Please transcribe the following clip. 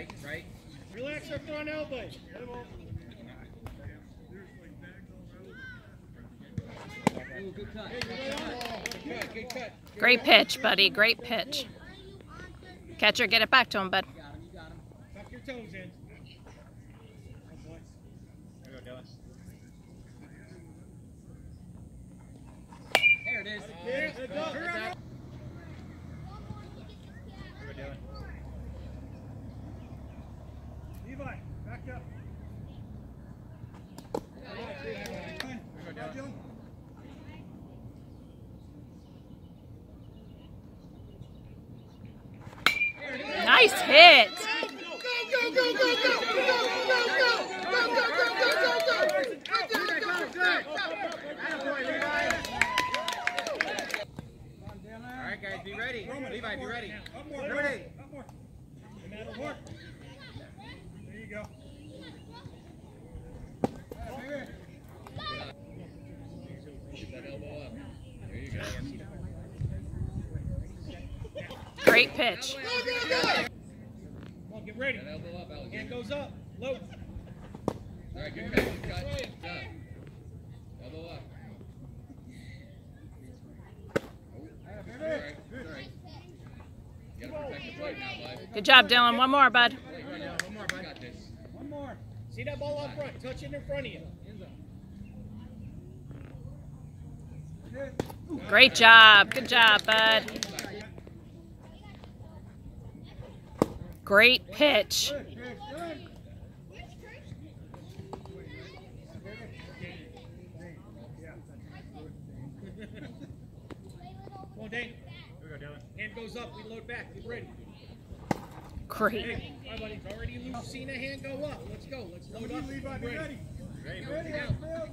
right, right. Relax your front elbow. Ooh, good cut. Good cut, good cut. Great pitch, buddy. Great pitch. Catcher, get it back to him, bud. You got him, you got him. Tuck your toes in. There it is. Yeah, good dog. Levi, back up. Nice hit. All right, guys, be ready. Levi, be ready. Up more, Be up ready. more, up more. And that'll work. There you go. Great pitch. Come on, get ready. Hand goes up. Low. All right, good cut, good cut. Good job. Elbow up. All right, all right. You gotta protect the plate now, bud. Good job, Dylan. One more, bud. One more, You bud. got this. One more. See that ball up front. Touch it in front of you. Great job. Good job, bud. Great pitch. Come on, Dane. Hand goes up. We load back. Get ready. Great. Hey, my buddy. It's already loose. Seen a hand go up. Let's go. Let's load up. Levi, be ready. Ready, move.